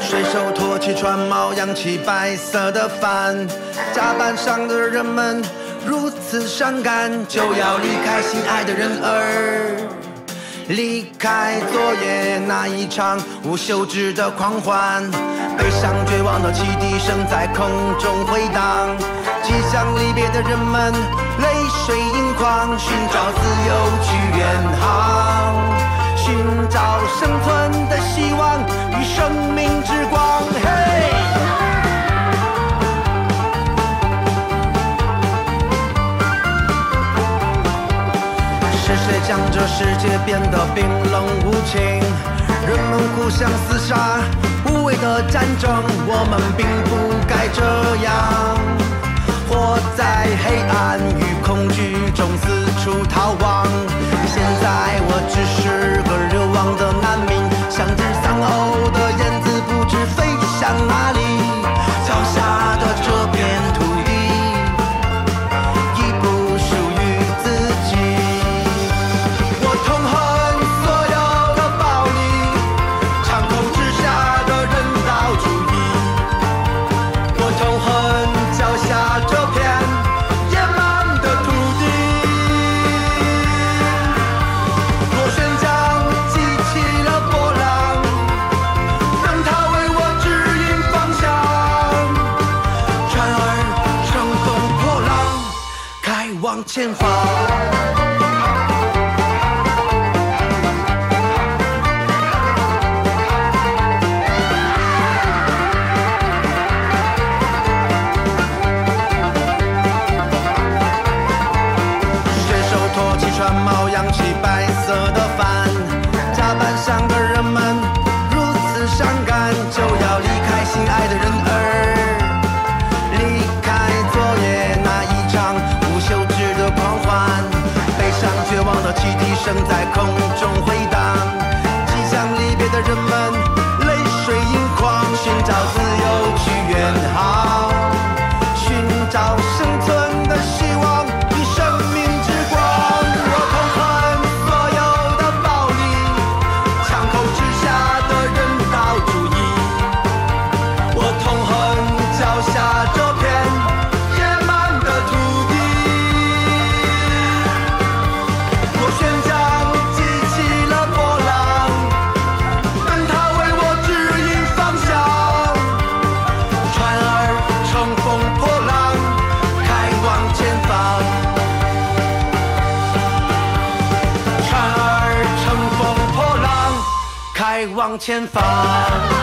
水手托起船锚，扬起白色的帆。甲板上的人们如此伤感，就要离开心爱的人儿，离开昨夜那一场无休止的狂欢。悲伤绝望的汽笛声在空中回荡，即将离别的人们泪水盈眶，寻找自由生存的希望与生命之光。嘿，是谁将这世界变得冰冷无情？人们互相厮杀，无谓的战争，我们并不该这样。活在黑暗往前方。听到汽笛声在空中回荡，即将离别的人们泪水盈眶，寻找自开往前方。